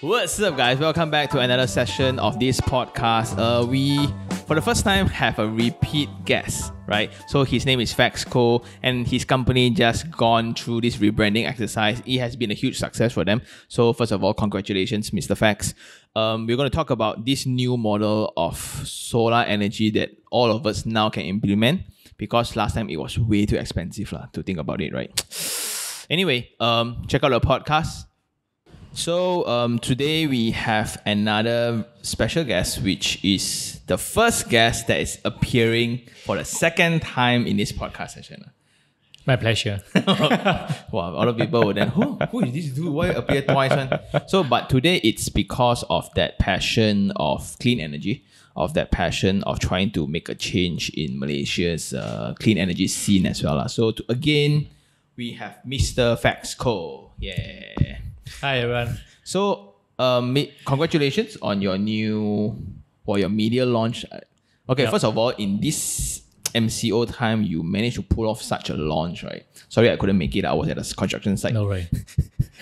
What's up, guys? Welcome back to another session of this podcast. Uh, we, for the first time, have a repeat guest, right? So his name is Fax Ko, and his company just gone through this rebranding exercise. It has been a huge success for them. So first of all, congratulations, Mr. Fax. Um, we're going to talk about this new model of solar energy that all of us now can implement because last time it was way too expensive lah, to think about it, right? Anyway, um, check out our podcast. So um, today we have another special guest, which is the first guest that is appearing for the second time in this podcast session. My pleasure. wow, a lot of people would then, who, who is this dude? Why appear twice? One? So, but today it's because of that passion of clean energy, of that passion of trying to make a change in Malaysia's uh, clean energy scene as well. lah. So, to, again, we have Mr. Fax Ko. Yeah. Hi everyone. So, um, congratulations on your new or your media launch. Okay, Yep. first of all, in this MCO time, you managed to pull off such a launch, right? Sorry, I couldn't make it. I was at a construction site. No way.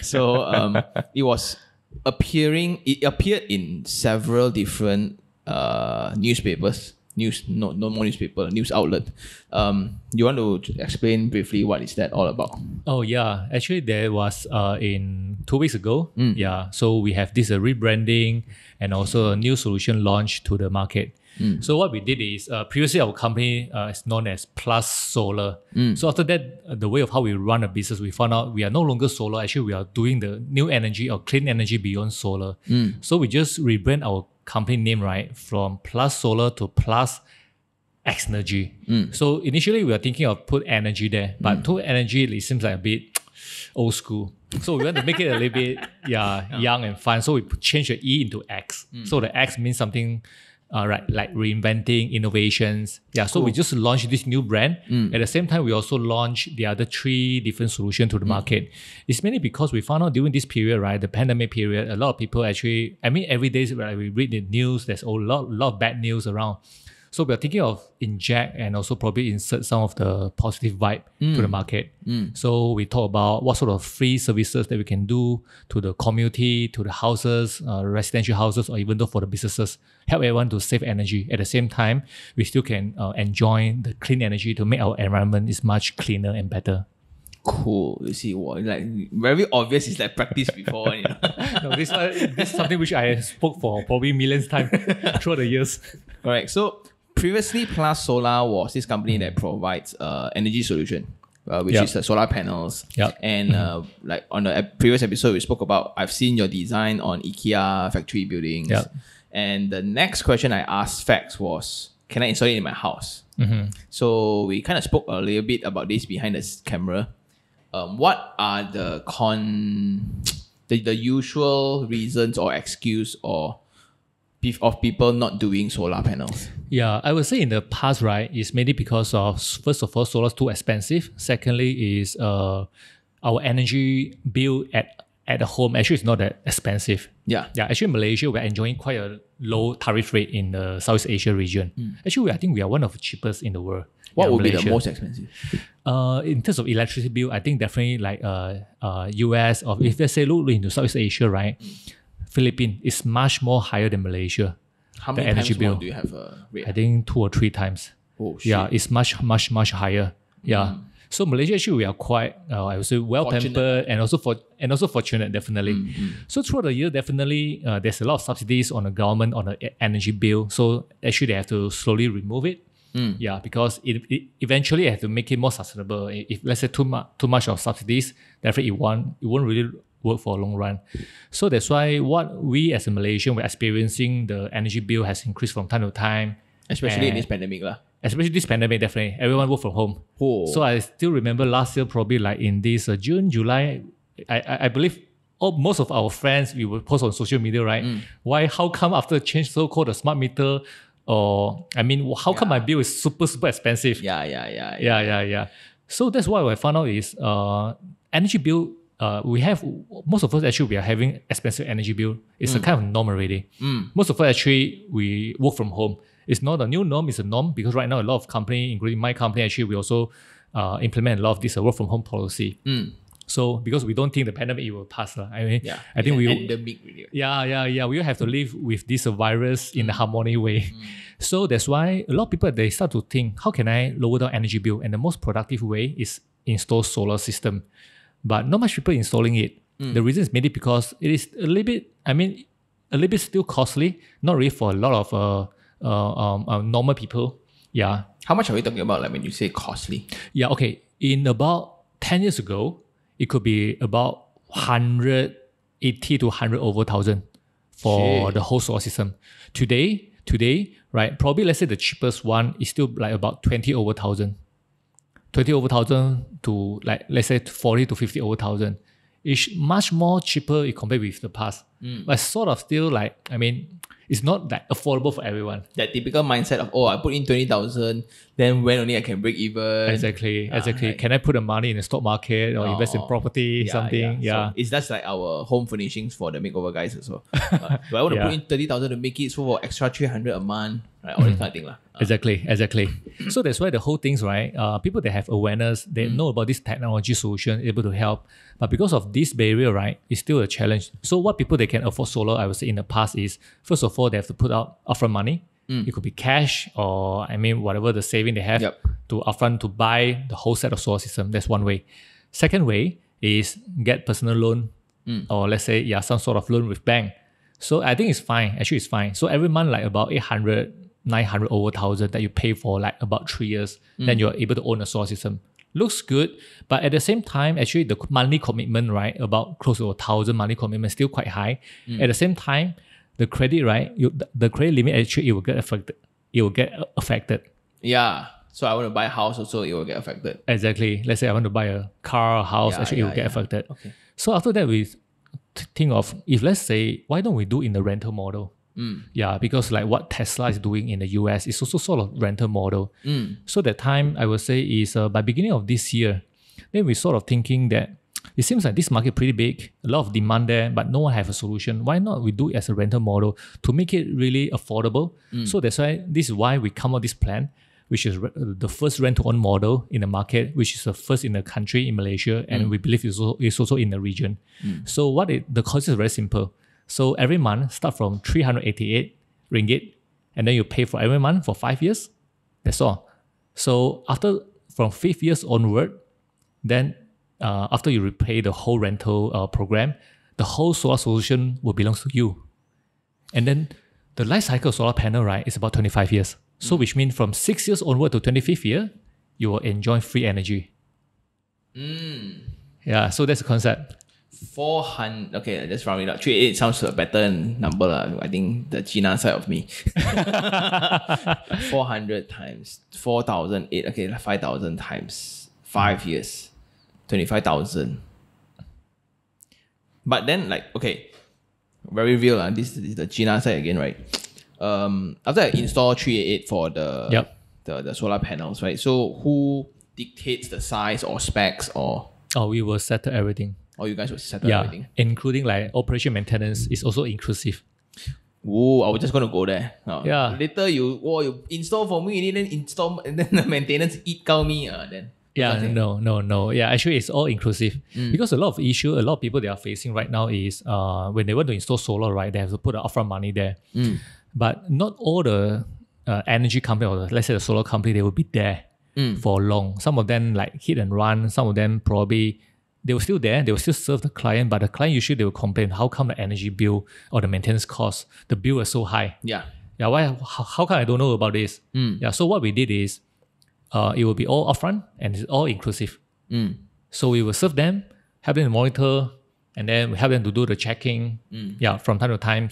So, um, it was appearing. It appeared in several different uh newspapers. News, no, no more newspaper, news outlet. Um, you want to explain briefly what is that all about? Oh yeah, actually there was uh in two weeks ago. Mm. Yeah, so we have this uh, rebranding and also a new solution launch to the market. Mm. So what we did is uh, previously our company uh, is known as Plus Solar. Mm. So after that, uh, the way of how we run a business, we found out we are no longer solar. Actually, we are doing the new energy or clean energy beyond solar. Mm. So we just rebrand our company name right from Plus Solar to Plus Xnergy. So initially we were thinking of put energy there, but to energy it seems like a bit old school. So we want to make it a little bit yeah, young and fun. So we change the E into X. So the X means something uh, right, like reinventing innovations. Yeah, so we just launched this new brand. At the same time, we also launched the other three different solutions to the market. It's mainly because we found out during this period, right, the pandemic period, a lot of people actually, I mean, every day when we read the news, there's a lot, lot of bad news around. So we're thinking of inject and also probably insert some of the positive vibe to the market. So we talk about what sort of free services that we can do to the community, to the houses, uh, residential houses, or even though for the businesses, help everyone to save energy. At the same time, we still can uh, enjoy the clean energy to make our environment is much cleaner and better. Cool. You see, what like very obvious is like practice before. You know? no, this, one, this is something which I spoke for probably millions times throughout the years. All right. So previously, Plus Solar was this company that provides uh, energy solution, uh, which Yep. is uh, solar panels. Yep. And uh, like on the previous episode, we spoke about I've seen your design on IKEA factory buildings. Yep. And the next question I asked Fax was, can I install it in my house? So we kind of spoke a little bit about this behind the camera. Um, what are the con, the, the usual reasons or excuse or of people not doing solar panels? Yeah, I would say in the past, right, it's mainly because of first of all, solar's too expensive. Secondly, is uh our energy bill at at the home actually is not that expensive. Yeah. Yeah, actually Malaysia we're enjoying quite a low tariff rate in the Southeast Asia region. Actually, I think we are one of the cheapest in the world. Hmm. What Yeah, would be the most expensive? Uh, in terms of electricity bill, I think definitely like uh, uh, US or if let's say look into Southeast Asia, right, Philippines is much more higher than Malaysia. How many energy times more bill. do you have a rate? I think two or three times. oh, shit. Yeah, it's much, much, much higher. Yeah. So Malaysia actually we are quite, uh, I would say, well pampered and also for and also fortunate definitely. So throughout the year, definitely uh, there's a lot of subsidies on the government on the energy bill. So actually they have to slowly remove it. Yeah, because it, it eventually have to make it more sustainable. If let's say too much too much of subsidies, definitely it won't it won't really work for a long run. So that's why what we as a Malaysian we're experiencing the energy bill has increased from time to time. Especially in this pandemic. lah. especially this pandemic, definitely everyone work from home. Oh. So I still remember last year, probably like in this uh, June, July, I, I, I believe all, most of our friends we would post on social media, right? Mm. Why? How come after change so called the smart meter, or I mean, how come my bill is super super expensive? yeah, yeah, yeah, yeah, yeah, yeah. So that's why I found out is uh, energy bill. Uh, we have most of us actually we are having expensive energy bill. It's a kind of norm already. Most of us actually we work from home. It's not a new norm. It's a norm because right now a lot of company, including my company, actually we also uh, implement a lot of this uh, work from home policy. So because we don't think the pandemic it will pass, lah. I mean, Yeah. I think we endemic really. yeah, yeah, yeah. We have to live with this virus in a harmony way. So that's why a lot of people they start to think, how can I lower down energy bill? And the most productive way is install solar system. But not much people installing it. The reason is mainly because it is a little bit, I mean, a little bit still costly, not really for a lot of uh, uh, um, uh, normal people. Yeah. How much are we talking about? Like when you say costly? Yeah, okay. In about 10 years ago, it could be about 180 to 100 over 1000 for Shit. the whole solar system. Today, today, right, probably let's say the cheapest one is still like about 20 over 1000. 20 over 1000 to like let's say 40 to 50 over 1000 is much more cheaper if compared with the past. Mm. But sort of still like, I mean, it's not that affordable for everyone. That typical mindset of oh I put in twenty thousand, then when only I can break even. Exactly, Ah, exactly. right. Can I put the money in the stock market or invest in Oh, property, something? Yeah. So it's just like our home furnishings for the makeover guys also. Uh, do I want to Yeah. put in thirty thousand to make it so for extra three hundred a month, right? All this kind of thing. Uh, Exactly, exactly. so that's why the whole things, right? Uh, people that have awareness, they Mm. know about this technology solution, able to help. But because of this barrier, right, it's still a challenge. So what people they can afford solar, I would say in the past is first of all they have to put out upfront money. It could be cash or I mean whatever the saving they have Mm. Yep. to upfront to buy the whole set of solar system. That's one way. Second way is get personal loan Mm. or let's say yeah some sort of loan with bank. So I think it's fine. Actually, it's fine. So every month like about 800, 900 over 1000 that you pay for like about three years, then you're able to own a solar system. Looks good, but at the same time, actually the monthly commitment, right, about close to a thousand monthly commitment, still quite high. At the same time, the credit, right, you, the- credit limit actually it will get affected. It will get affected. yeah. So I want to buy a house also, it will get affected. Exactly. Let's say I want to buy a car or house, Yeah, actually it will get yeah. affected. Okay. So after that, we think of if let's say why don't we do in the rental model? Mm. Yeah, because like what Tesla is doing in the US is also sort of rental model. Mm. So that time I would say is uh, by beginning of this year, then we sort of thinking that it seems like this market pretty big, a lot of demand there, but no one have a solution. Why not we do it as a rental model to make it really affordable? Mm. So that's why this is why we come up with this plan, which is re- the first rent to own model in the market, which is the first in the country in Malaysia, and mm. we believe is also, is also in the region. Mm. So what it, the cost is very simple. So every month start from 388 ringgit, and then you pay for every month for five years. That's all. So after from fifth years onward, then uh, after you repay the whole rental uh, program, the whole solar solution will belong to you. And then the life cycle of solar panel, right, is about 25 years. So which means from six years onward to 25th year, you will enjoy free energy. Yeah, so that's the concept. 400 okay let's round it up 388 sounds a better number lah. i think the gina side of me 400 times 4008 okay 5000 times 5 years 25000 but then like okay very real lah. this is the gina side again right um after i install 388 for the Yep. the, the solar panels right so who dictates the size or specs or Oh, we will settle everything. Oh, you guys will settle Yeah, everything including like operation maintenance is also inclusive. Oh, I was just gonna go there. Uh, Yeah. Later you oh you install for me, and then install and then the maintenance eat cow me. Uh, then Yeah, no, no, no. Yeah, actually, it's all inclusive because a lot of issue, a lot of people they are facing right now is uh when they want to install solar, right, they have to put the upfront money there. But not all the uh, energy company or the, let's say the solar company they will be there for long. Some of them like hit and run. Some of them probably they were still there. They will still serve the client, but the client usually they will complain, how come the energy bill or the maintenance cost, the bill is so high. yeah, Yeah, why? How, how come I don't know about this? Yeah, so what we did is, uh, it will be all upfront and it's all inclusive. So we will serve them, help them to monitor, and then we help them to do the checking. Yeah, from time to time.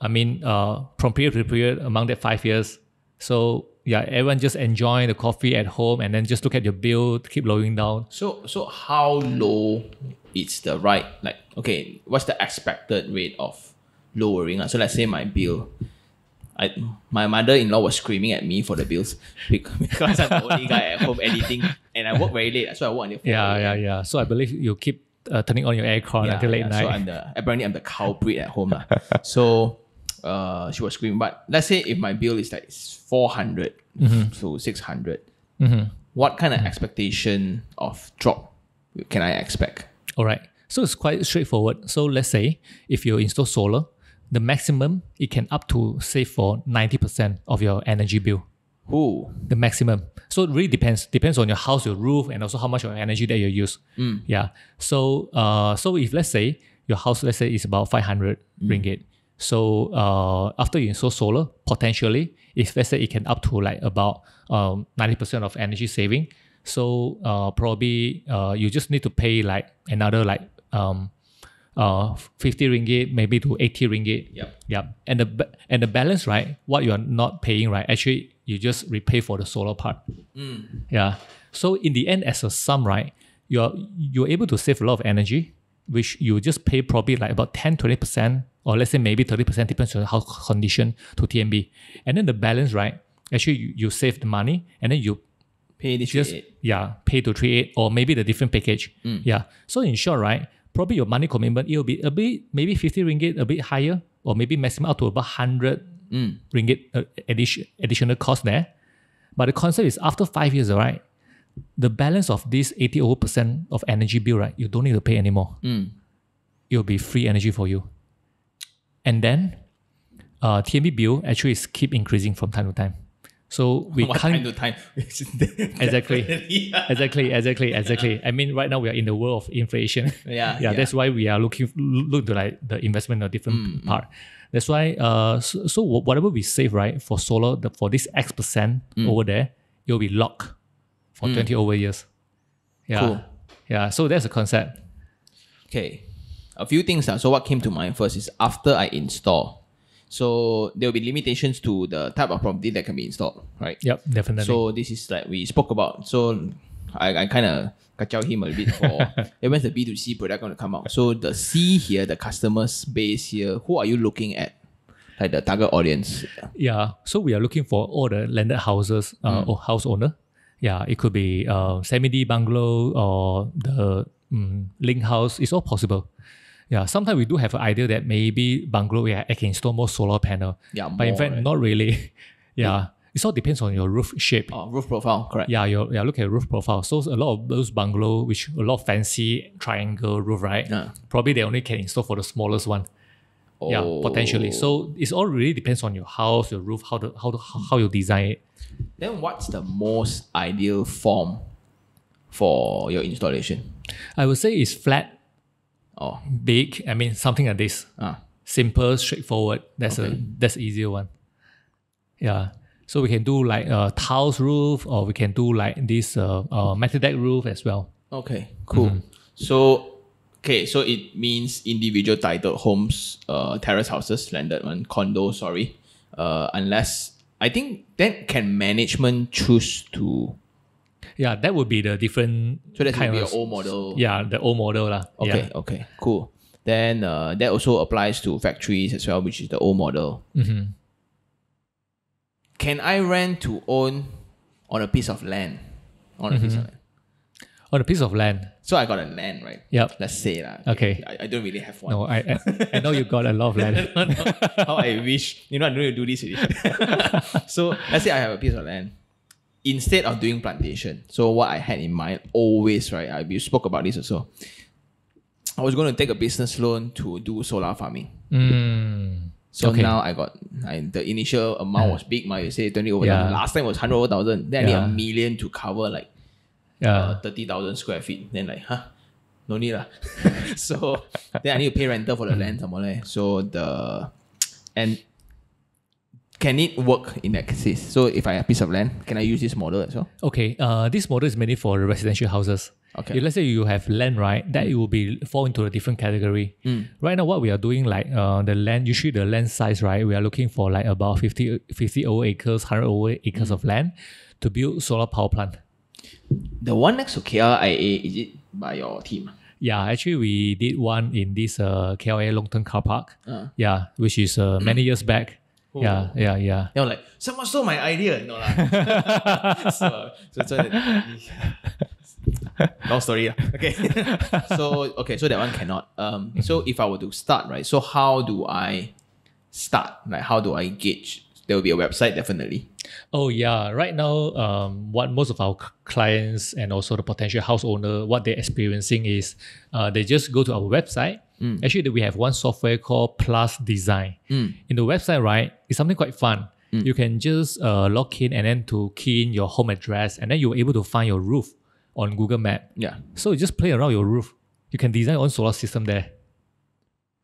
I mean, uh, from period to period among that five years. So yeah, everyone just enjoy the coffee at home and then just look at your bill, keep lowering down. So so how low is the right like okay? What's the expected rate of lowering? So let's say my bill. I, my mother-in-law was screaming at me for the bills bec- because I'm the only guy at home editing and I work very late, so I work until 4 Yeah, yeah, yeah. So I believe you keep uh, turning on your aircon until late night. So I'm the apparently I'm the culprit at home so uh, she was screaming. But let's say if my bill is like four Mm-hmm. to six what kind of expectation of drop can I expect? All right. So it's quite straightforward. So let's say if you install solar, the maximum it can up to save for 90% of your energy bill. Ooh. The maximum. So it really depends. Depends on your house, your roof, and also how much of energy that you use. Yeah. So uh so if let's say your house, let's say is about 500 ringgit. So uh after you install solar, potentially, if let's say it can up to like about um 90% of energy saving. So uh probably uh you just need to pay like another like um uh 50 ringgit maybe to 80 ringgit Yep. Yep. And the and the balance, right? What you are not paying, right? Actually, you just repay for the solar part. Yeah. So in the end, as a sum, right, you're you're able to save a lot of energy, which you just pay probably like about 10, 20%, or let's say maybe 30%, depends on how condition to TNB. And then the balance, right? Actually, you, you save the money and then you Pay this just rate. yeah pay to three eight or maybe the different package. Yeah. So in short, right, probably your money commitment it'll be a bit maybe fifty ringgit a bit higher or maybe maximum up to about hundred ringgit uh, addition, additional cost there. But the concept is after five years, right, the balance of this eighty over percent of energy bill, right, you don't need to pay anymore. It'll be free energy for you. And then uh, TNB bill actually is keep increasing from time to time. So we One can't time to time. Exactly. exactly, exactly, exactly. I mean, right now we are in the world of inflation. Yeah, yeah. yeah. That's why we are looking look to like the investment in a different part. That's why. Uh, so, so whatever we save, right, for solar, the, for this X percent over there, it will be locked for twenty over years. Yeah, Cool. yeah. So that's the concept. Okay. A few things. Uh. So what came to mind first is after I install. So there will be limitations to the type of property that can be installed, right? Yep, definitely. So this is like we spoke about. So I, I kind of kacau him a bit for when's the B2C product going to come out. So the C here, the customers base here, who are you looking at? Like the target audience. Yeah, so we are looking for all the landed houses, uh, or house owner. Yeah, it could be uh, semi-D bungalow or the um, link house. It's all possible. Yeah, sometimes we do have an idea that maybe bungalow, yeah, I can install more solar panel. Yeah, but in fact, right? not really. yeah, it all depends on your roof shape. Oh, roof profile, correct. Yeah, you yeah, look at roof profile. So a lot of those bungalow, which a lot of fancy triangle roof, right? Yeah. Probably they only can install for the smallest one. Yeah, oh. potentially. So it's all really depends on your house, your roof, how the how the, how you design it. Then what's the most ideal form for your installation? I would say it's flat, Oh, big. I mean something like this. ah, Simple, straightforward. That's a that's easier one. Yeah. So we can do like a tiles roof, or we can do like this uh, uh metal deck roof as well. okay, cool. So, okay, so it means individual titled homes, uh, terrace houses, landed one, condo, sorry. Uh, unless I think then can management choose to. Yeah, that would be the different. So that would kind be of- your old model. Yeah, the old model lah. Okay, Yeah. okay, cool. Then uh, that also applies to factories as well, which is the old model. Mhm. Can I rent to own on a piece of land? On a piece Mm-hmm. of land. On a piece of land. So I got a land, right? Yep. Let's say that. Okay. I, I don't really have one. No, I, I I know you got a lot of land. How I wish. You know, I don't need to do this so let's say I have a piece of land. Instead of doing plantation, so what I had in mind always, right? I we spoke about this also. I was going to take a business loan to do solar farming. Mm, So Okay. now I got I, the initial amount was big. My you say twenty over Yeah. Last time was hundred over thousand. Then I Yeah. need a million to cover like yeah. uh, thirty thousand square feet. Then like, huh? No need lah. so then I need to pay rental for the land some more. So the and can it work in that case? So if I have a piece of land, can I use this model as well? Okay, uh, this model is mainly for residential houses. Okay. If let's say you have land, right, that it will be fall into a different category. Right now, what we are doing, like uh, the land, usually the land size, right, we are looking for like about 50, 50 over acres, 100 over acres of land to build solar power plant. The one next to KLIA, is it by your team? Yeah, actually, we did one in this uh, KLIA long term car park. Uh. Yeah, which is uh, many years back. Yeah, yeah, yeah. Then I'm like, someone stole my idea. No lah. so, so, so long story. Okay. so okay, so that one cannot. Um so if I were to start, right? So how do I start? Like how do I gauge there will be a website definitely. Oh yeah, right now, um, what most of our clients and also the potential house owner, what they're experiencing is, uh, they just go to our website. Actually, we have one software called Plus Design. In the website, right, it's something quite fun. You can just uh, log in and then to key in your home address, and then you're able to find your roof on Google Map. Yeah. So you just play around your roof. You can design your own solar system there.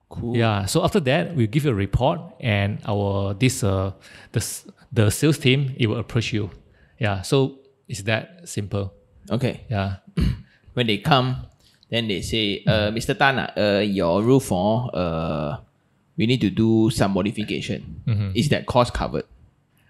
Cool. Yeah. So after that, we give you a report, and our this uh the the sales team it will approach you. Yeah. So it's that simple. Okay. Yeah. When they come, then they say, uh, Mr. Tan, uh, your roof, oh, uh, we need to do some modification. Is that cost covered?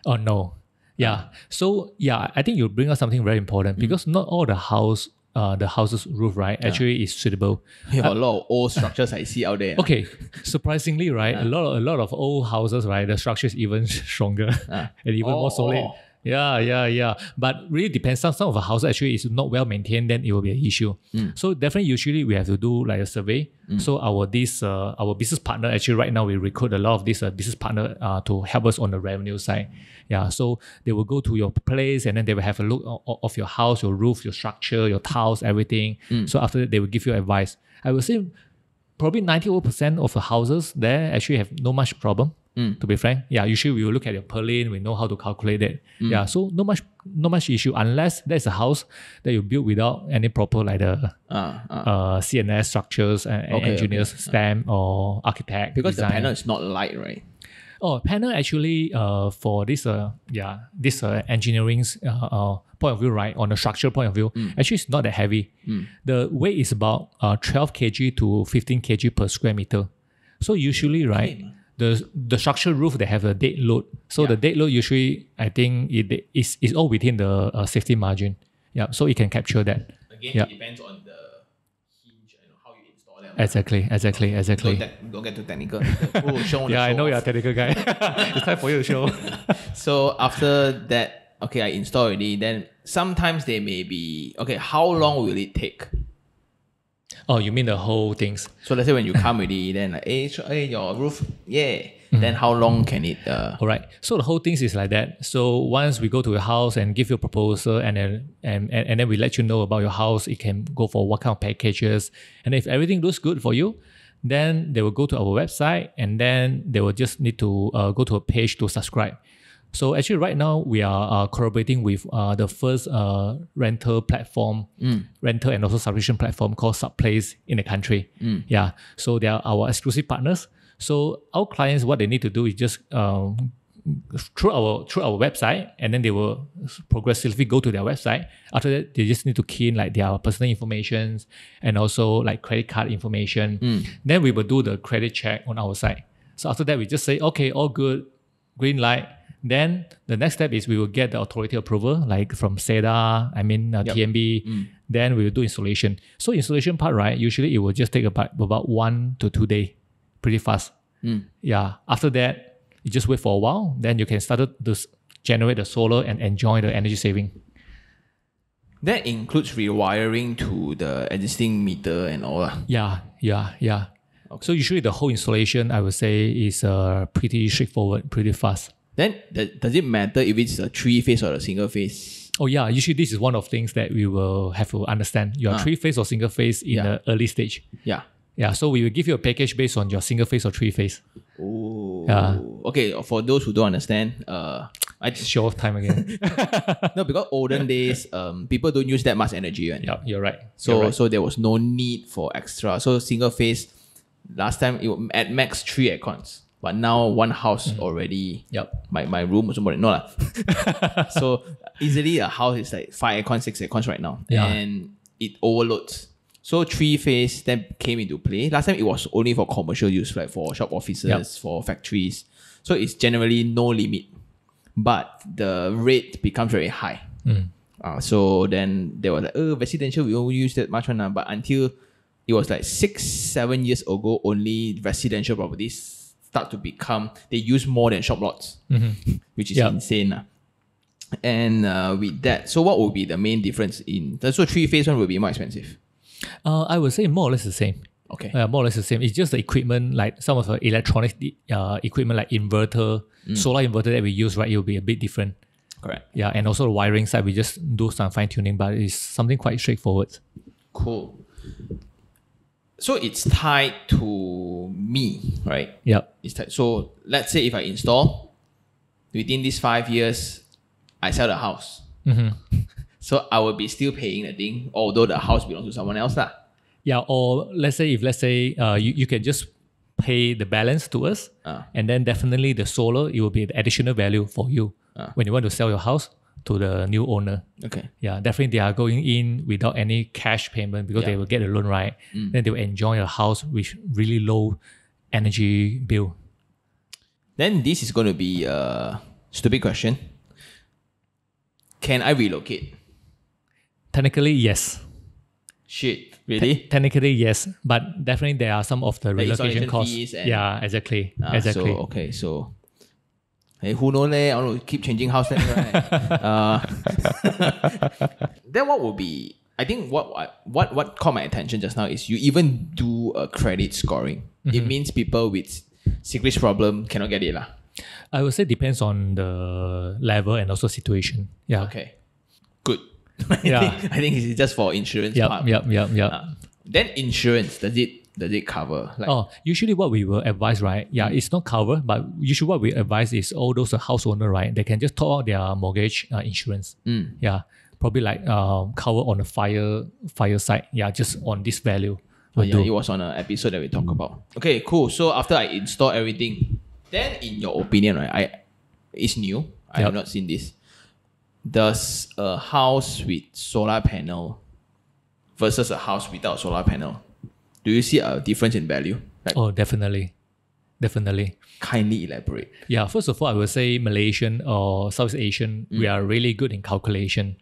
Oh no. Yeah. So yeah, I think you bring up something very important because not all the house uh the house's roof right actually is suitable. You have a lot of old structures I see out there. Okay, surprisingly, right? A lot, of, a lot of old houses, right? The structure is even stronger and even Oh, more solid. oh. Yeah, yeah, yeah. But really depends. Some some of the houses actually is not well maintained, then it will be an issue. So definitely, usually we have to do like a survey. So our this uh, our business partner actually right now we recruit a lot of this uh, business partner uh, to help us on the revenue side. Yeah, so they will go to your place and then they will have a look o- o- of your house, your roof, your structure, your tiles, everything. So after that, they will give you advice. I would say probably 90% of the houses there actually have no much problem. To be frank, yeah, usually we will look at your purlin, we know how to calculate it. Yeah, so no much, no much issue unless there's a house that you build without any proper like the Uh, uh, uh, C&S structures and Okay, engineers stamp or architect because the panel is not light, right? Oh, panel actually uh for this uh yeah this uh engineering's uh, uh point of view right on the structural point of view actually it's not that heavy. The weight is about uh 12 kg to 15 kg per square meter. So usually right the the structural roof they have a dead load. So the dead load usually I think it is is all within the uh, safety margin. Yeah, so it can capture that. Again, Yeah. it depends on the hinge and how you install them. Exactly, exactly, Don't, exactly. te- don't get too technical. oh, show Yeah, I show know you're a technical guy. it's time for you to show. So after that, okay, I install already. Then sometimes they may be okay. How long will it take? Oh, you mean the whole things? So let's say when you come with already, then like, hey, sh- hey your roof, yeah. Mm-hmm. Then how long can it? Uh, All right. So the whole things is like that. So once we go to your house and give you a proposal and then and, and, and then we let you know about your house, it can go for what kind of packages. And if everything looks good for you, then they will go to our website and then they will just need to uh, go to a page to subscribe. So actually, right now we are uh, collaborating with uh, the first uh, rental platform, rental and also subscription platform called Subplace in the country. Yeah, so they are our exclusive partners. So our clients, what they need to do is just um, through our through our website, and then they will progressively go to their website. After that, they just need to key in like their personal information and also like credit card information. Then we will do the credit check on our side. So after that, we just say, okay, all good, green light. Then the next step is we will get the authority approval, like from SEDA, I mean uh, Yep. TNB. Then we will do installation. So installation part, right? Usually it will just take about about one to two day, pretty fast. Yeah. After that, you just wait for a while. Then you can start to generate the solar and enjoy the energy saving. that includes rewiring to the existing meter and all. lah. Yeah, yeah, yeah. So usually the whole installation, I would say, is uh, pretty straightforward, pretty fast. Then th- does it matter if it's a three phase or a single phase? Oh yeah, usually this is one of things that we will have to understand. Your Ah. three phase or single phase in Yeah. the early stage. Yeah. Yeah, so we will give you a package based on your single phase or three phase. Oh. Yeah. Okay. For those who don't understand, uh, I just Show off time again. no because olden days, um, people don't use that much energy, right? yeah, you're right. So You're right. so there was no need for extra. So single phase, last time it at max three aircons, but now one house Mm. already. Yep. My my room was more no lah. so easily a house is like five aircons, six aircons right now, Yeah. and it overloads. So three phase then came into play. Last time it was only for commercial use, like for shop offices, Yep. for factories. So it's generally no limit, but the rate becomes very high. Mm. Uh, so then there was like, oh, residential, we don't use that much one. ah." But until it was like six, seven years ago, only residential properties start to become, they use more than shop lots, which is Yeah. insane. ah. And uh, with that, so what would be the main difference in, so three phase one will be more expensive. Uh, I would say more or less the same. Okay. Uh, more or less the same. It's just the equipment, like some of the electronic uh, equipment, like inverter, solar inverter that we use, right? It will be a bit different. Correct. Yeah, and also the wiring side, we just do some fine tuning, but it's something quite straightforward. Cool. So it's tied to me, right? Yep. It's tied. So let's say if I install within these five years, I sell the house. So I will be still paying the thing, although the house belongs to someone else. Lah. Yeah, or let's say if let's say uh, you, you can just pay the balance to us, Ah. and then definitely the solar it will be the additional value for you Ah. when you want to sell your house to the new owner. Okay. Yeah, definitely they are going in without any cash payment because they will get a loan, right? Then they will enjoy a house with really low energy bill. Then this is going to be a stupid question. Can I relocate? Technically, yes. Shit, really? Technically, yes, but definitely there are some of the relocation costs. yeah, exactly, Ah, exactly. So okay, so hey, who knows? leh? I want to keep changing house then, right? uh, then what would be? I think what what what caught my attention just now is you even do a credit scoring. Mm-hmm. It means people with secret problem cannot get it lah. I would say depends on the level and also situation. Yeah. Okay, good. I Yeah. think, I think it's just for insurance Yep. part. Yep. Yep. Yep. Uh, then insurance does it does it cover like Oh, usually what we will advise, right? Yeah, it's not covered, but usually what we advise is all those uh, house owner, right? They can just top out their mortgage uh, insurance. Mm. Yeah, probably like um, cover on the fire fire side. Yeah, just on this value. Oh, yeah, do. it was on an episode that we talked about. Okay, cool. So after I install everything, then in your opinion, right, I it's new. I have not seen this. Does a house with solar panel versus a house without solar panel, do you see a difference in value? Like, Oh, definitely, definitely. kindly elaborate. Yeah, first of all, I would say Malaysian or Southeast Asian, we are really good in calculation.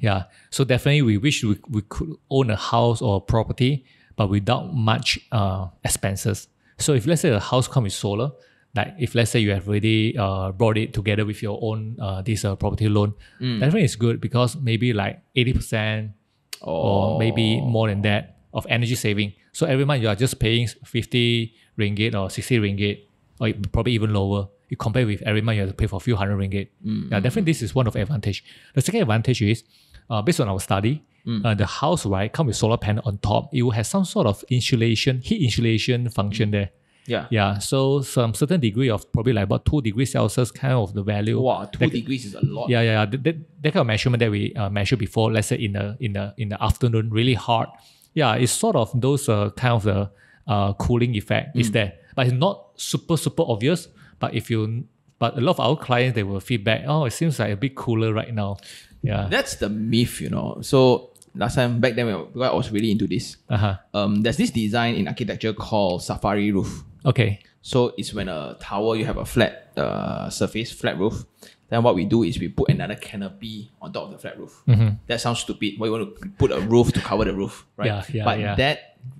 Yeah, so definitely we wish we, we could own a house or property, but without much uh, expenses. So if let's say a house comes with solar, like if let's say you have already uh, brought it together with your own uh, this uh, property loan, definitely it's good because maybe like eighty percent or maybe more than that of energy saving. So every month you are just paying 50 ringgit or 60 ringgit, or probably even lower. You compare with every month you have to pay for a few hundred ringgit. Yeah, definitely this is one of the advantage. The second advantage is uh, based on our study, uh, the house right come with solar panel on top. It will have some sort of insulation, heat insulation function there. Yeah. Yeah, so some certain degree of probably like about two degrees Celsius kind of the value. Wow, two degrees is a lot. Yeah, yeah, yeah. That, that, that kind of measurement that we uh, measured before, let's say in the in the in the afternoon, really hot. Yeah, it's sort of those uh, kind of the uh, cooling effect is there, but it's not super super obvious. But if you, but a lot of our clients they will feedback, oh, it seems like a bit cooler right now. Yeah. That's the myth, you know. So last time back then, when I was really into this, Uh huh. um, there's this design in architecture called safari roof. Okay. So it's when a tower you have a flat uh, surface, flat roof. Then what we do is we put another canopy on top of the flat roof. That sounds stupid. Why you want to put a roof to cover the roof, right? Yeah, yeah, but yeah. that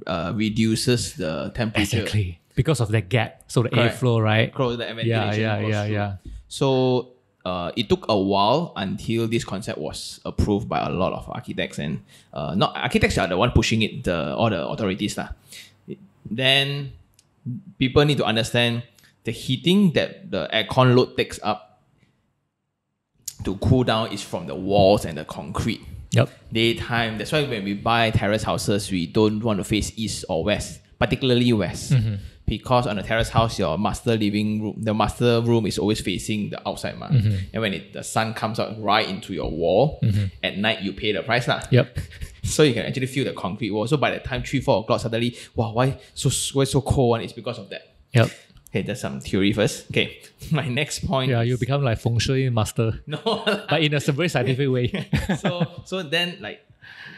uh, reduces the temperature. Exactly. Because of that gap, so the Correct. airflow, right? Close the Yeah, ventilation yeah, yeah, through. yeah. So uh, it took a while until this concept was approved by a lot of architects and uh, not architects are the one pushing it, the all the authorities lah. Then people need to understand the heating that the aircon load takes up to cool down is from the walls and the concrete. Yep. Daytime, that's why when we buy terrace houses, we don't want to face east or west, particularly west. Mm-hmm. Because on a terrace house, your master living room, the master room is always facing the outside. Ma. Mm-hmm. And when it, the sun comes out right into your wall, mm-hmm. at night you pay the price. lah. Yep. So you can actually feel the concrete wall. So by the time 3, 4 o'clock, suddenly, wow, why so why so cold? One It's because of that. Yep. Okay, that's some theory first. Okay, my next point. Yeah, you become like feng shui master, no, but in a very scientific way. so so then like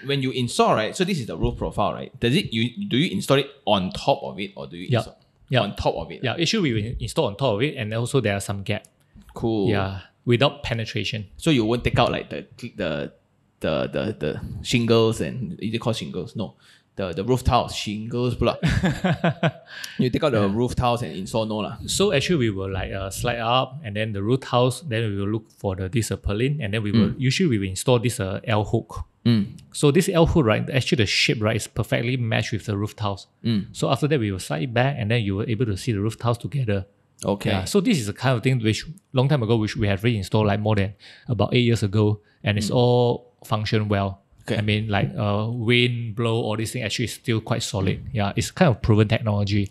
when you install right so this is the roof profile right does it you do you install it on top of it or do you Yeah. install Yeah. on top of it Yeah, it should be installed on top of it, and also there are some gap. cool Yeah, without penetration. so you won't take out like the the the the, the shingles and is it called shingles no the the roof tiles shingles blah. you take out the roof tiles and install no lah So actually, we will like uh, slide up, and then the root house. Then we will look for the this uh, purlin, and then we will usually we will install this uh, L hook. So this L hook right, actually the shape, right, is perfectly matched with the roof tiles. So after that, we will slide it back and then you were able to see the roof tiles together. Okay. Yeah. So this is the kind of thing which long time ago, which we have reinstalled like more than about eight years ago, and it's all function well. Okay. I mean, like uh, wind, blow, all these things actually is still quite solid. Yeah, it's kind of proven technology.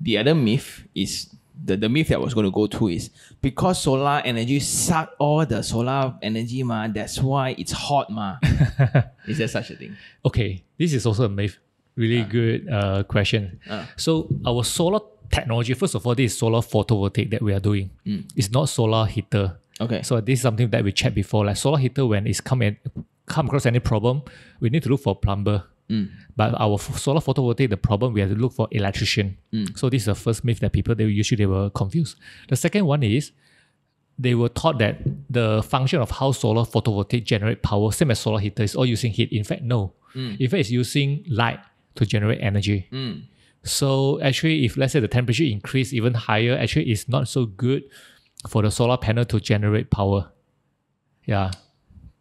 The other myth is the, the myth that I was going to go to is because solar energy suck all the solar energy ma, that's why it's hot ma. is there such a thing? Okay, this is also a myth. Really good uh, question. Ah. So our solar technology, first of all, this is solar photovoltaic that we are doing. It's not solar heater. Okay. So this is something that we checked before. Like solar heater, when it's come in, come across any problem, we need to look for plumber. Mm. But our solar photovoltaic, the problem we have to look for electrician. Mm. So this is the first myth that people they usually they were confused. The second one is they were taught that the function of how solar photovoltaic generate power, same as solar heater, is all using heat. In fact, no. Mm. In fact, it's using light to generate energy. So actually, if let's say the temperature increase even higher, actually it's not so good for the solar panel to generate power. Yeah.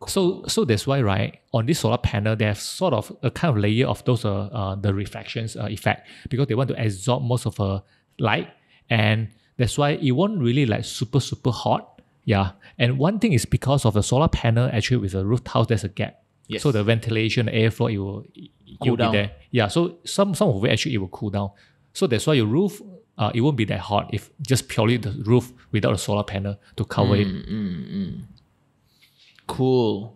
So so that's why right on this solar panel they have sort of a kind of layer of those uh, uh the reflections uh, effect because they want to absorb most of the light and that's why it won't really like super super hot. Yeah. And one thing is because of the solar panel actually with the roof tiles there's a gap. Yes. So the ventilation, the airflow, it will it Cool will down. be there. Yeah. So some some of it actually it will cool down. So that's why your roof uh, it won't be that hot if just purely the roof without a solar panel to cover it. Cool.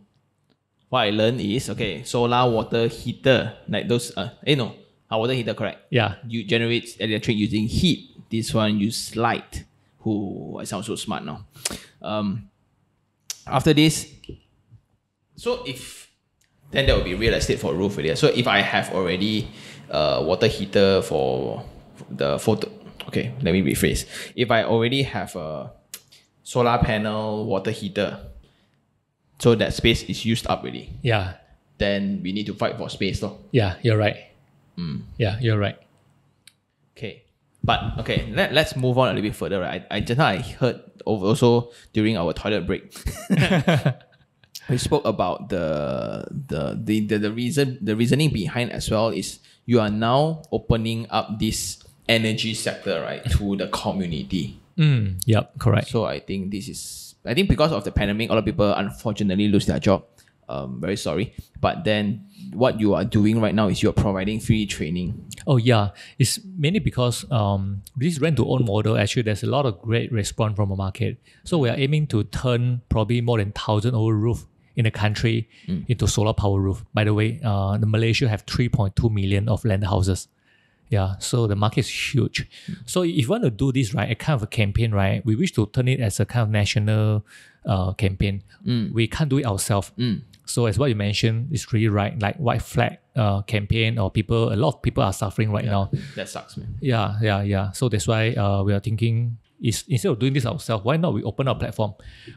What I learned is okay, solar water heater, like those uh eh no, our water heater correct. Yeah. You generate electric using heat. This one use light. Who I sound so smart now. Um after this, so if then that will be real estate for roof already. So if I have already uh water heater for the photo okay, let me rephrase. If I already have a solar panel water heater, so that space is used up already, Yeah. then we need to fight for space. Though. Yeah. You're right. Yeah. You're right. Okay. But okay, let, let's move on a little bit further. Right? I, I just now I heard also during our toilet break. we spoke about the, the the the the reason the reasoning behind as well is you are now opening up this energy sector right to the community. Mm, yep. Correct. So I think this is I think because of the pandemic, a lot of people unfortunately lose their job. Um, very sorry. But then what you are doing right now is you're providing free training. Oh yeah, it's mainly because um this rent to own model actually there's a lot of great response from the market. So we are aiming to turn probably more than thousand over roof in the country into solar power roof. By the way, uh, the Malaysia have 3.2 million of land houses. Yeah, so the market is huge. So if you want to do this right, a kind of a campaign, right, we wish to turn it as a kind of national uh, campaign. We can't do it ourselves. So as what you mentioned, it's really right. Like white flag uh, campaign or people, a lot of people are suffering right now. That sucks, man. Yeah, yeah, yeah. So that's why uh, we are thinking is instead of doing this ourselves, why not we open our platform?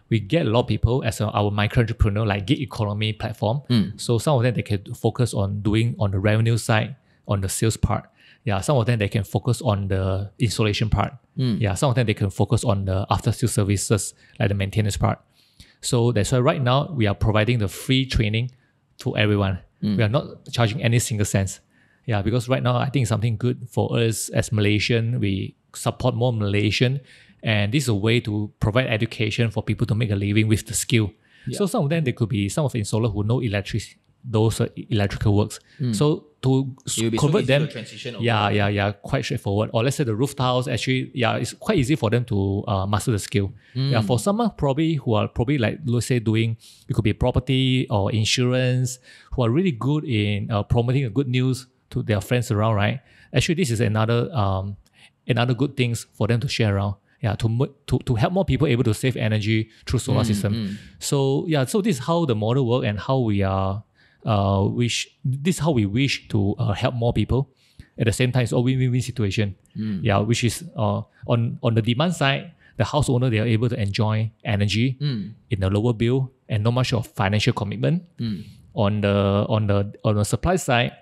We get a lot of people as a, our micro entrepreneur like gig economy platform. So some of them they can focus on doing on the revenue side, on the sales part. Yeah, some of them they can focus on the installation part. Hmm. Yeah, some of them they can focus on the after sales services like the maintenance part. So that's why right now we are providing the free training to everyone. Hmm. We are not charging any single cents. Yeah, because right now I think something good for us as Malaysian. We support more Malaysian, and this is a way to provide education for people to make a living with the skill. So some of them they could be some of the installer who know electric those uh, electrical works. So to s- It will be so convert to them, over. yeah, yeah, yeah, quite straightforward. Or let's say the roof tiles, actually, yeah, it's quite easy for them to uh, master the skill. Yeah, for someone probably who are probably like let's say doing it could be property or insurance, who are really good in uh, promoting a good news to their friends around, right? Actually, this is another um another good things for them to share around. Yeah, to to to help more people able to save energy through solar system. So yeah, so this is how the model work and how we are uh wish this is how we wish to uh, help more people. At the same time, it's a win-win-win situation. Yeah, which is uh on on the demand side, the house owner they are able to enjoy energy in a lower bill and not much of financial commitment. On the on the on the supply side,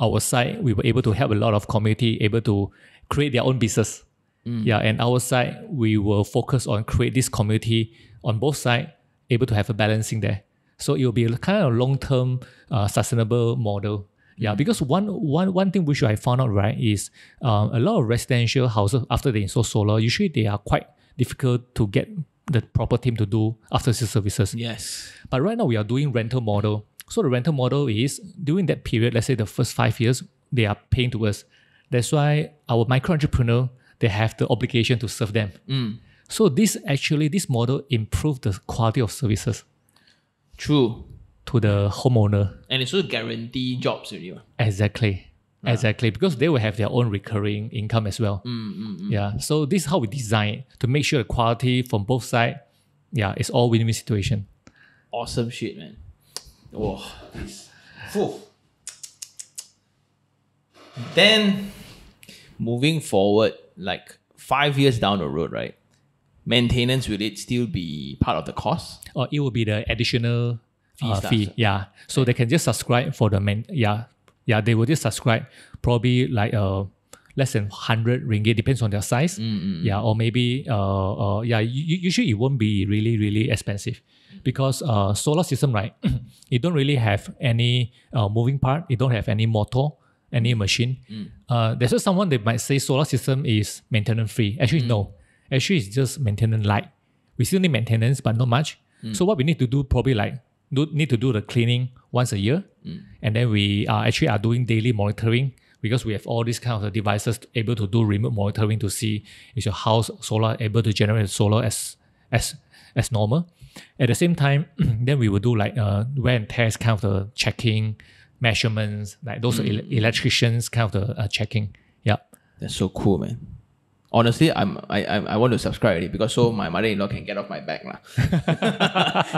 our side we were able to help a lot of community able to create their own business. Yeah, and our side we will focus on create this community on both sides, able to have a balancing there. So it will be a kind of long term uh, sustainable model. Yeah, because one one one thing which I found out right is um, a lot of residential houses after they install solar, usually they are quite difficult to get the proper team to do after sales services. Yes. But right now we are doing rental model. So the rental model is during that period, let's say the first five years, they are paying to us. That's why our micro entrepreneur they have the obligation to serve them. So this actually this model improve the quality of services True. to the homeowner. And it's also guarantee jobs already. Exactly. Ah. Exactly, because they will have their own recurring income as well. Mm, mm, mm. Yeah. So this is how we design to make sure the quality from both sides, yeah, it's all win-win situation. Awesome shit, man. Whoa. This. Phew. Then moving forward, like five years down the road, right? Maintenance will it still be part of the cost? Or it will be the additional uh, Fee stuff. Yeah. So they can just subscribe for the main. Yeah. Yeah. They will just subscribe probably like uh less than hundred ringgit depends on their size. Yeah. Or maybe uh, uh yeah. Usually it won't be really really expensive because uh solar system right. it don't really have any uh moving part. It don't have any motor. Any machine. Uh, there's just someone that might say solar system is maintenance free. Actually, no. Actually, it's just maintenance light. We still need maintenance, but not much. So what we need to do probably like do, need to do the cleaning once a year, and then we are actually are doing daily monitoring because we have all these kind of devices able to do remote monitoring to see is your house solar able to generate solar as as as normal. At the same time, then we will do like uh, wear and tear kind of the checking measurements, like those ele- electricians kind of the uh, checking. Yeah. That's so cool, man. Honestly, I'm I I, I want to subscribe because so my mother-in-law can get off my back lah.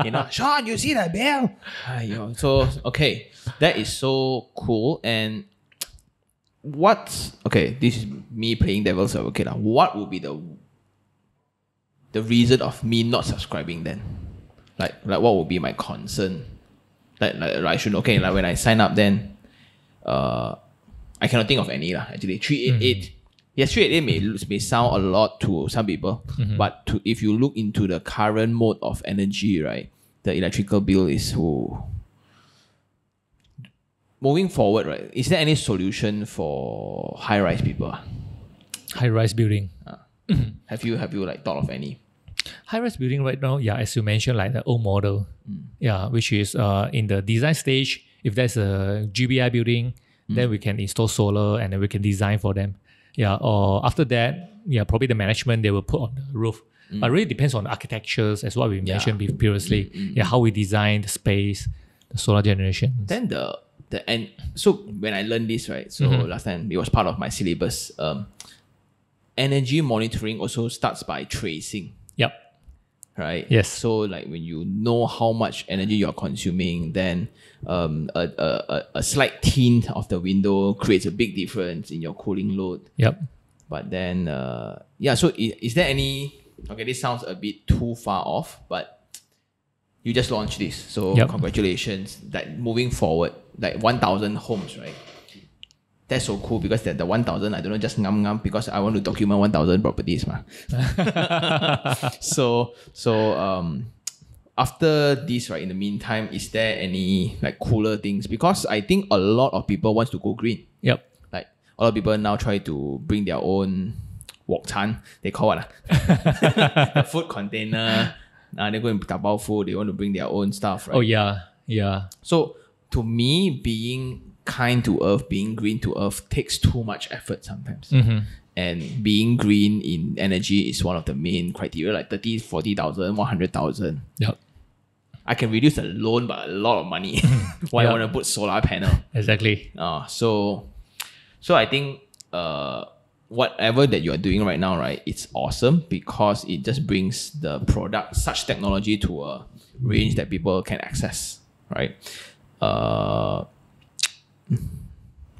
you know, Sean, you see that bell? So okay, that is so cool. And what? Okay, this is me playing devil's advocate. lah. What would be the the reason of me not subscribing then? Like like what would be my concern? Like like, I should okay like when I sign up then, uh, I cannot think of any lah. Actually, three eight eight. Yes, three eight eight may may sound a lot to some people, but to if you look into the current mode of energy, right, the electrical bill is who. Moving forward, right, is there any solution for high rise people? High rise building. Have you have you like thought of any? High rise building right now, yeah, as you mentioned, like the old model, Mm. yeah, which is uh in the design stage. If there's a GBI building, Mm. then we can install solar and then we can design for them. Yeah, or after that, yeah, probably the management they will put on the roof. Mm. But it really depends on architectures, as what we mentioned be- previously. Yeah, how we design the space, the solar generation. Then the the and so when I learned this right, so Mm-hmm. last time it was part of my syllabus. Um, energy monitoring also starts by tracing. Right? Yes. So like when you know how much energy you're consuming, then um, a, a, a, a slight tint of the window creates a big difference in your cooling load. Yep. But then, uh, yeah. So is, is there any? Okay, this sounds a bit too far off, but you just launched this, so Yep. congratulations. Like moving forward, like one thousand homes, right? That's so cool because that the one thousand, I don't know, just ngam ngam because I want to document one thousand properties, ma. so so um. After this, right, in the meantime, is there any like cooler things? Because I think a lot of people wants to go green Yep. like a lot of people now try to bring their own wok chan. They call it a food container. Uh, they go and dabao food. They want to bring their own stuff, right? Oh yeah. Yeah. So to me, being kind to earth, being green to earth takes too much effort sometimes. And being green in energy is one of the main criteria, like 30, 40,000, 100,000. Yep. I can reduce the loan by a lot of money. Why I want to put solar panel? Exactly. Uh, so so I think uh whatever that you are doing right now, right, it's awesome because it just brings the product such technology to a range that people can access, right? Uh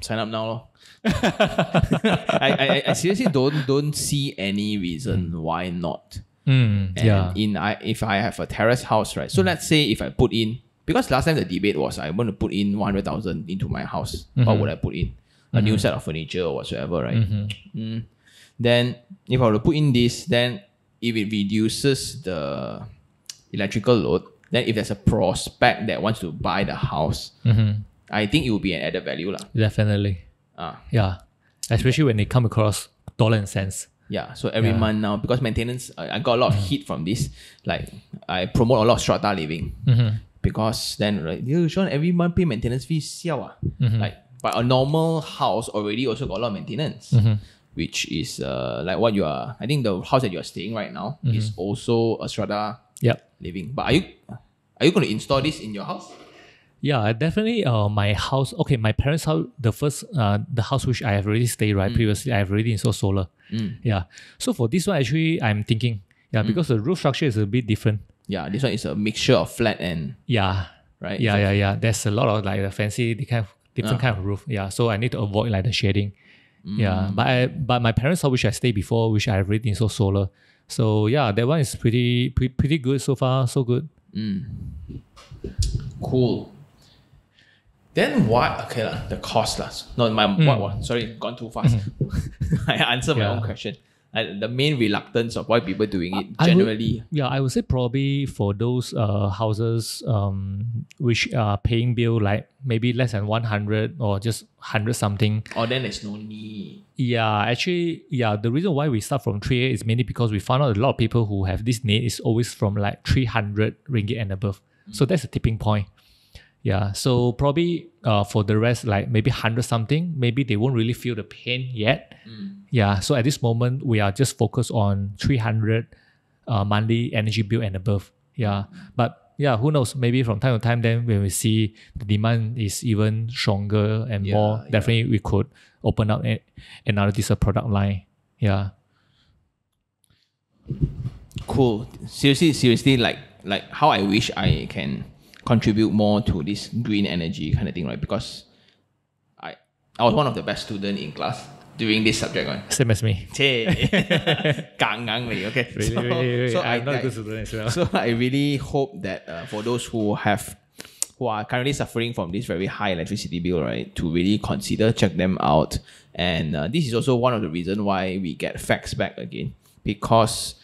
sign up now. I, I, I seriously don't don't see any reason hmm. why not. Mm, And yeah. in I if I have a terrace house, right? So let's say if I put in because last time the debate was I want to put in one hundred thousand into my house. What mm-hmm. would I put in? A new mm-hmm. set of furniture or whatsoever, right? Mm. Then if I were to put in this, then if it reduces the electrical load, then if there's a prospect that wants to buy the house, I think it will be an added value. lah. Definitely. Ah. Yeah. Especially when they come across dollar and cents. Yeah, so every Yeah. month now because maintenance, I, I got a lot of heat from this. Like I promote a lot of strata living because then right, you Sean every month pay maintenance fee, siao ah. Like but a normal house already also got a lot of maintenance, which is uh like what you are. I think the house that you are staying right now is also a strata Yep. living. But are you are you going to install this in your house? Yeah, definitely. Uh, my house. Okay, my parents' house. The first, uh, the house which I have already stayed right mm. previously. I have already installed solar. Mm. Yeah. So for this one, actually, I'm thinking. Yeah, mm. because the roof structure is a bit different. Yeah, this one is a mixture of flat and Yeah. right. Yeah, So- yeah, yeah. There's a lot of like the fancy, the kind of different ah. kind of roof. Yeah. So I need to avoid like the shading. Yeah. But I, but my parents' house which I stayed before, which I have already installed solar. So yeah, that one is pretty pretty, pretty good so far. So good. Cool. Then what? Okay, lah. the cost lah. No, my what one? Sorry, gone too fast. I answered my own question. The main reluctance of why people doing it I would- generally. Yeah, I would say probably for those uh, houses um, which are paying bill like maybe less than 100 or just 100 something. or then there's no need. Yeah, actually, yeah, the reason why we start from 3A is mainly because we found out a lot of people who have this need is always from like 300 ringgit and above. So that's a tipping point. Yeah, so probably uh, for the rest, like maybe 100 something, maybe they won't really feel the pain yet. Yeah, so at this moment, we are just focused on 300 uh, monthly energy bill and above. Yeah, but yeah, who knows? Maybe from time to time, then when we see the demand is even stronger and Yeah, more, yeah. definitely we could open up a, another this uh, product line. Yeah. Cool. Seriously, seriously, like like how I wish I can contribute more to this green energy kind of thing, right? Because I I was one of the best student in class during this subject one. Same as me. Gang gang leh, okay. Really, So- really, really. so I'm I- not a good student as well. So I really hope that uh, for those who have who are currently suffering from this very high electricity bill, right, to really consider check them out. And uh, this is also one of the reasons why we get Fax back again because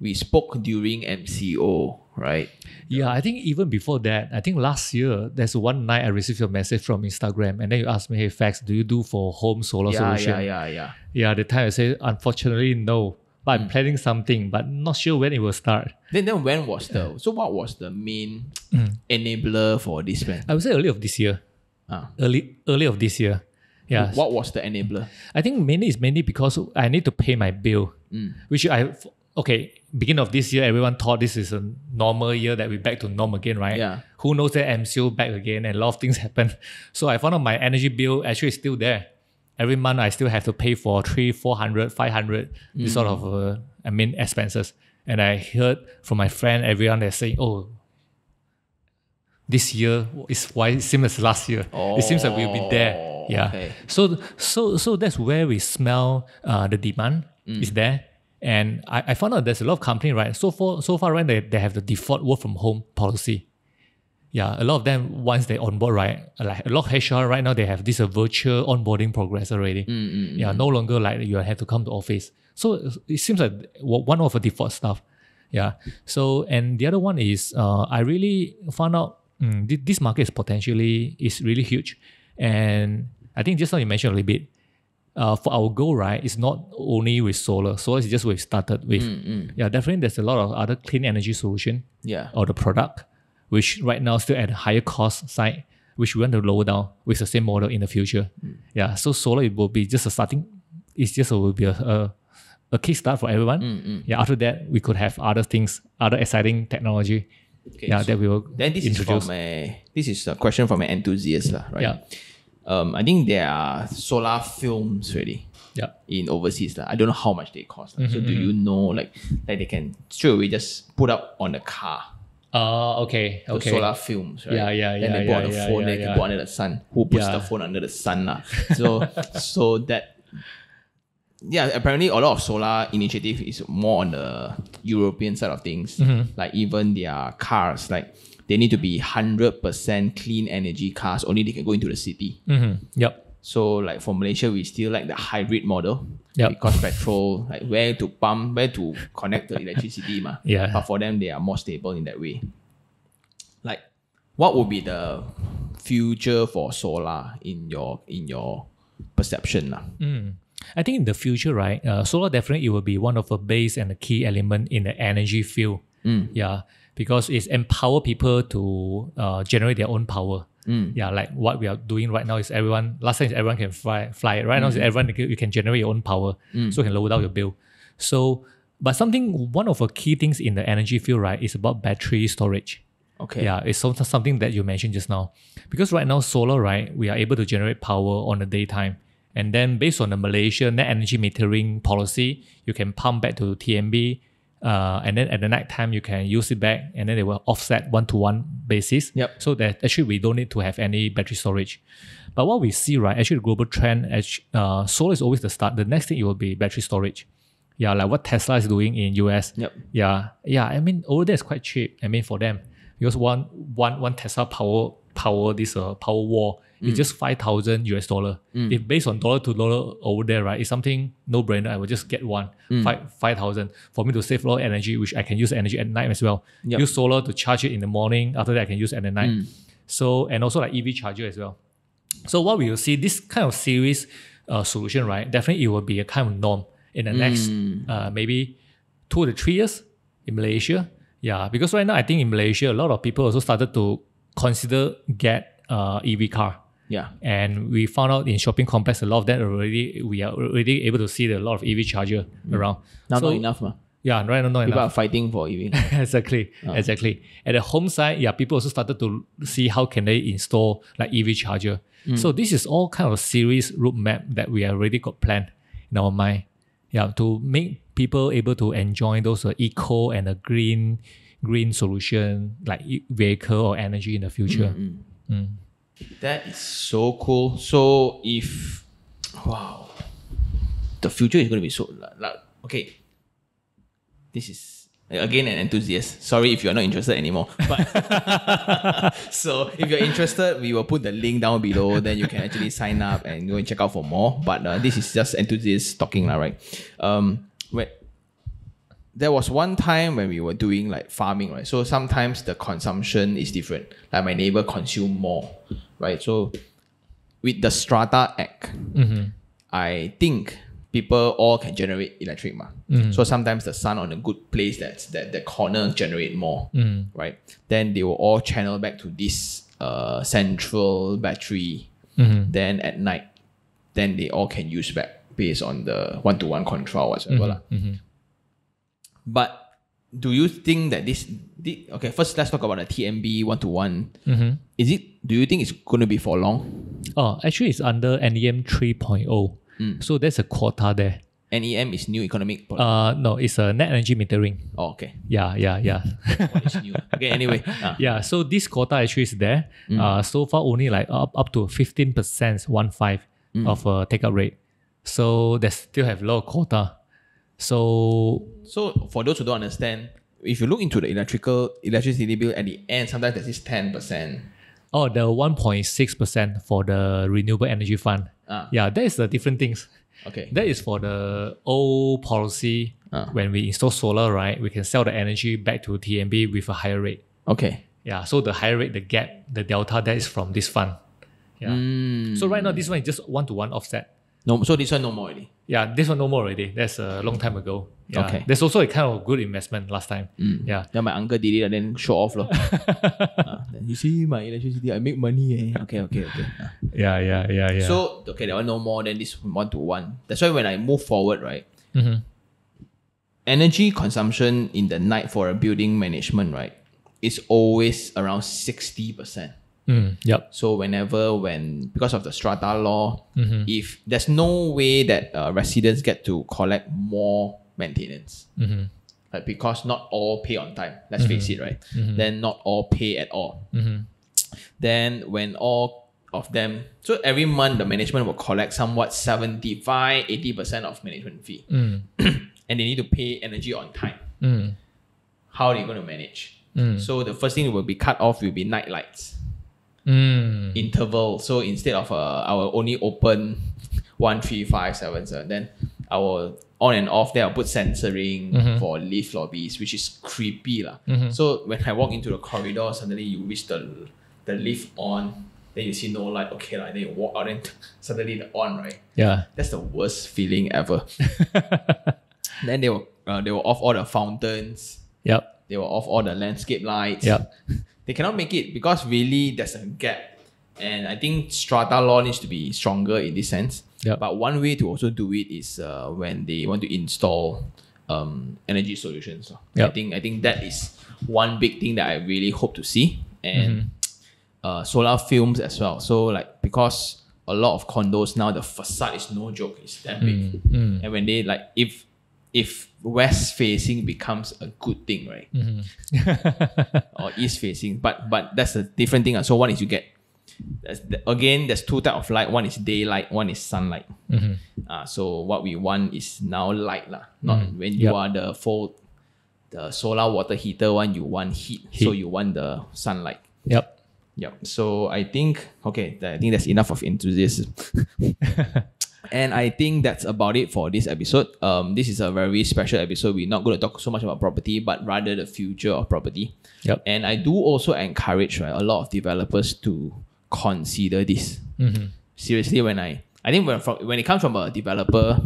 we spoke during MCO, right? Yeah, I think even before that, I think last year, there's one night I received a message from Instagram and then you asked me, hey, Fax, do you do for home solar Yeah, solution? yeah, yeah, yeah. Yeah, the time I said, unfortunately, no. But I'm planning something, but not sure when it will start. Then, then when was the so what was the main Mm. enabler for this plan? I would say early of this year. Ah. Early early of this year. Yeah. What was the enabler? I think mainly it's mainly because I need to pay my bill, Mm. which I okay. Beginning of this year, everyone thought this is a normal year that we back to norm again, right? Yeah. Who knows that I'm still back again and a lot of things happen. So I found out my energy bill actually is still there. Every month I still have to pay for three, four hundred, five hundred, this sort of uh, I mean expenses. And I heard from my friend, everyone they're saying, oh, this year is why it seems as last year. it seems like we'll be there. Oh, Yeah. okay. So so so that's where we smell uh, the demand is there. And I, I found out there's a lot of company, right? So far so far right they, they have the default work from home policy. Yeah, a lot of them once they onboard, right? Like a lot of HR right now they have this uh, virtual onboarding progress already. Yeah, no longer like you have to come to office. So it seems like one of the default stuff. Yeah. So and the other one is uh, I really found out mm, this market is potentially is really huge, and I think just now you mentioned a little bit. Uh, for our goal, right, it's not only with solar. Solar is just what we started with. Mm, mm. Yeah, definitely. There's a lot of other clean energy solution Yeah. or the product, which right now still at a higher cost side, which we want to lower down with the same model in the future. Mm. Yeah, so solar it will be just a starting. It's just a, will be a, a a kickstart for everyone. Yeah, after that we could have other things, other exciting technology. Okay, yeah, so that we will Then this introduce. is from a this is a question from an enthusiast, right? Yeah. Um, I think there are solar films yeah, in overseas. lah. I don't know how much they cost. So Mm-hmm, do you know like like they can straight away just put up on the car uh, okay, the okay. solar films, right? Yeah, yeah, Then yeah, they put on yeah, the phone, yeah, they can put under the sun. Who puts Yeah. the phone under the sun? lah? So so that yeah, apparently a lot of solar initiative is more on the European side of things. Mm-hmm. Like even their cars, like they need to be hundred percent clean energy cars. Only they can go into the city. hmm Yep. So like for Malaysia, we still like the hybrid model. Yep. Because petrol, like where to pump, where to connect the electricity, ma. Yeah. But for them, they are more stable in that way. Like what would be the future for solar in your in your perception? lah? I think in the future, right, uh, solar definitely it will be one of the base and the key element in the energy field. Yeah, because it's empower people to uh, generate their own power. Mm. Yeah, like what we are doing right now is everyone. Last time is everyone can fly. Fly right now is mm. everyone you can- generate your own power, mm. so you can lower down your bill. So, but something one of the key things in the energy field, right, is about battery storage. Okay. Yeah, it's some- something that you mentioned just now. Because right now, solar, right, we are able to generate power on the daytime. And then based on the Malaysia net energy metering policy, you can pump back to TNB. Uh, and then at the night time, you can use it back and then they will offset one to one basis. Yep. So that actually we don't need to have any battery storage. But what we see, right, actually the global trend, uh, solar is always the start. The next thing it will be battery storage. Yeah, like what Tesla is doing in US. Yep. Yeah, yeah. I mean, over there is quite cheap. I mean, for them, because one one one Tesla power power this uh, power wall is just five thousand US dollar. If based on dollar to dollar over there, right, it's something no brainer. I will just get one five five thousand for me to save a lot of energy, which I can use energy at night as well. Yep. Use solar to charge it in the morning. After that, I can use at the night. So and also like EV charger as well. So what we will see this kind of series uh, solution, right? Definitely, it will be a kind of norm in the next uh, maybe two to three years in Malaysia. Yeah, because right now I think in Malaysia a lot of people also started to consider get uh, EV car. Yeah. And we found out in shopping complex a lot of that already we are already able to see a lot of EV charger mm. around. Now So- not enough, ma. Yeah, right now not People enough. are fighting for EV. exactly oh. exactly. At the home side yeah people also started to see how can they install like ev charger. Mm. So this is all kind of series roadmap that we already got planned in our mind. Yeah to make people able to enjoy those uh, eco and a green green solution like vehicle or energy in the future mm, That is so cool. So if wow, the future is going to be so like, okay. This is again an enthusiast. Sorry if you are not interested anymore. But so if you're interested, we will put the link down below. Then you can actually sign up and go and check out for more. But uh, this is just enthusiast talking, lah, right? Um, there was one time when we were doing like farming, right? So sometimes the consumption is different. Like my neighbor consume more, right? So with the Strata Act, mm-hmm. I think people all can generate electric, ma. Mm. So sometimes the sun on a good place that's that the corner generate more, mm. right? Then they will all channel back to this uh central battery. Mm-hmm. Then at night, then they all can use back based on the one to one control whatsoever. Mm-hmm. lah. But do you think that this, thi- okay, first let's talk about the TNB one to one. Is it, do you think it's going to be for long? oh actually it's under NEM 3.0 so there's a quota there NEM is new economic. Policy. uh no it's a net energy metering oh, okay. yeah yeah yeah is new? Okay, anyway. ah, Yeah, so this quota actually is there. Uh, so far only like up, up to 15%, one five of a take up rate. So they still have low quota. So So for those who don't understand, if you look into the electrical electricity bill at the end, sometimes there's this 10%. oh the 1.6% for the renewable energy fund. Ah. Yeah, that is the different things. Okay. That is for the old policy. Ah. When we install solar, right, we can sell the energy back to TNB with a higher rate. Okay. Yeah, so the higher rate, the gap, the delta, that is from this fund. Yeah. Mm. So right now, this one is just one to one offset. No, so this one no more already. Yeah, this one no more already. That's a long time ago. Yeah. Okay. There's also a kind of good investment last time. Yeah. Then my uncle did it and then show off. lor. Ah, you see my electricity, I make money. Eh. Okay, okay, okay. Ah. Yeah, yeah, yeah, yeah. So okay, that one no more than this one to one. That's why when I move forward, right, Mhm. energy consumption in the night for a building management, right, is always around sixty percent. Mm, yep. So whenever when because of the strata law, if there's no way that uh, residents get to collect more maintenance, Mhm. like because not all pay on time. Let's face it, right? Then not all pay at all. Mhm. Then when all of them, so every month the management will collect somewhat 75, 80% of management fee. Mm, And they need to pay energy on time. mm, How are they going to manage? Mm. So the first thing will be cut off will be night lights. Mm. Interval. So instead of uh, I will only open one, three, five, seven, seven, then I will on and off there I'll put sensoring Mm-hmm. for lift lobbies, which is creepy. lah. So when I walk into the corridor, suddenly you reach the the lift on, then you see no light, okay, like, then you walk out, then suddenly the on, right? Yeah. That's the worst feeling ever. then they will uh, they will off all the fountains. Yep. They will off all the landscape lights. Yep. They cannot make it because really there's a gap. And I think strata law needs to be stronger in this sense. Yep. But one way to also do it is uh, when they want to install um, energy solutions. So I think I think that is one big thing that I really hope to see. And uh, solar films as well. So like because a lot of condos now the facade is no joke, it's that big. And when they like if if west facing becomes a good thing, right? or east facing, but but that's a different thing. ah. So one is you get that's the, again there's two type of light. One is daylight, one is sunlight. Uh, so what we want is now light lah. Not when you Yep. are the full the solar water heater one, you want heat. So you want the sunlight. Yep. Yep. So I think okay, I think that's enough of enthusiasm. and I think that's about it for this episode. Um, this is a very special episode. We're not going to talk so much about property, but rather the future of property. Yep. And I do also encourage right, a lot of developers to consider this. Mm-hmm. Seriously, when I I think when from when it comes from a developer,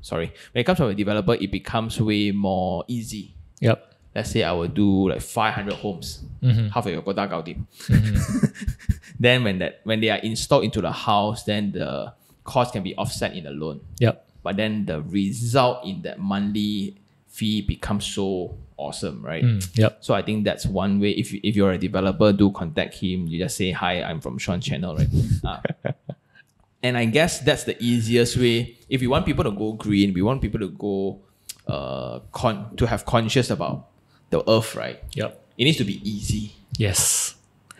sorry, when it comes from a developer, it becomes way more easy. Yep. Let's say I will do like 500 homes, mm-hmm. half of your quota gao dim. Mm-hmm. then when that when they are installed into the house, then the cost can be offset in the loan. Yep. But then the result in that monthly fee becomes so awesome, right? Mm, Yep. So I think that's one way. If you, if you're a developer, do contact him. You just say hi. I'm from Sean Channel, right? Ah. and I guess that's the easiest way. If you want people to go green, we want people to go, uh, con to have conscious about the earth, right? Yep. It needs to be easy, Yes.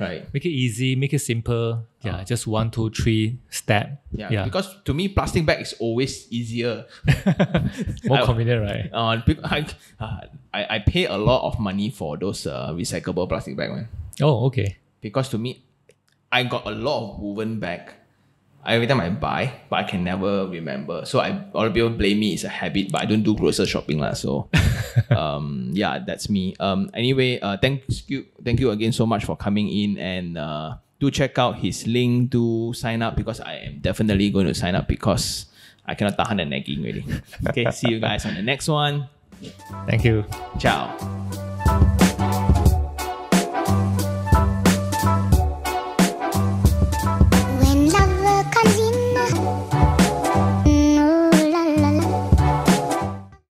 Right? Make it easy, make it simple. Yeah, just one, two, three step. Yeah, Yeah. Because to me, plastic bag is always easier. More I- convenient, right? Uh, I, uh, I I pay a lot of money for those uh, recyclable plastic bag, man. Oh, okay. because to me, I got a lot of woven bag. Every time I buy, but I can never remember. So I a lot of people blame me. It's a habit, but I don't do grocery shopping lah. So, um, yeah, that's me. Um, anyway, uh, thank you, thank you again so much for coming in and uh, do check out his link to sign up because I am definitely going to sign up because I cannot tahan the nagging really. Okay, see you guys on the next one. Thank you. Ciao.